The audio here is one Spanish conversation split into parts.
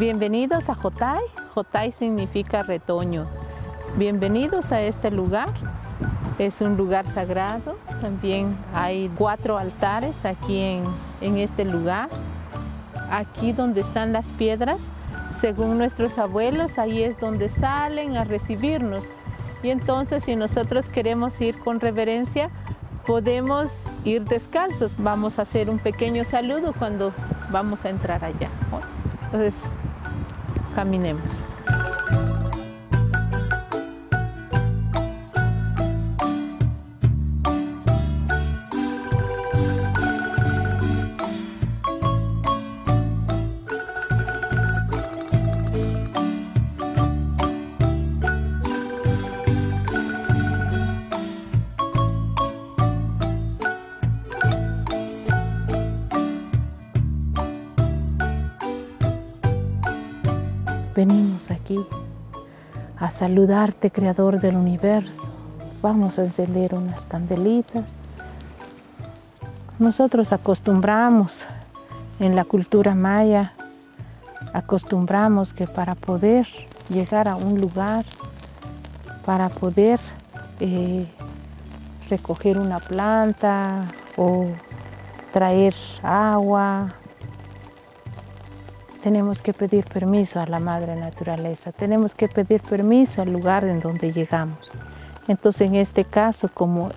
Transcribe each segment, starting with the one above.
Bienvenidos a Jotay. Jotay significa retoño. Bienvenidos a este lugar. Es un lugar sagrado. También hay cuatro altares aquí en, en este lugar. Aquí donde están las piedras, según nuestros abuelos, ahí es donde salen a recibirnos. Y entonces si nosotros queremos ir con reverencia, podemos ir descalzos. Vamos a hacer un pequeño saludo cuando vamos a entrar allá. Entonces, caminemos. Venimos aquí a saludarte, Creador del Universo. Vamos a encender unas candelitas. Nosotros acostumbramos en la cultura maya, acostumbramos que para poder llegar a un lugar, para poder eh, recoger una planta o traer agua, tenemos que pedir permiso a la madre naturaleza, tenemos que pedir permiso al lugar en donde llegamos. Entonces en este caso, como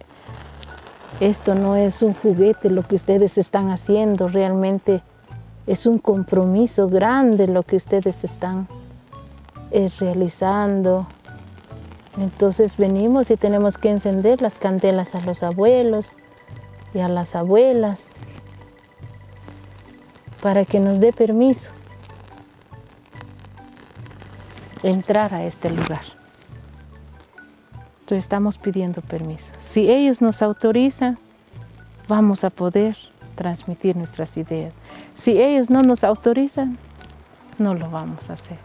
esto no es un juguete lo que ustedes están haciendo, realmente es un compromiso grande lo que ustedes están eh, realizando. Entonces venimos y tenemos que encender las candelas a los abuelos y a las abuelas para que nos dé permiso entrar a este lugar. Entonces estamos pidiendo permiso. Si ellos nos autorizan, vamos a poder transmitir nuestras ideas. Si ellos no nos autorizan, no lo vamos a hacer.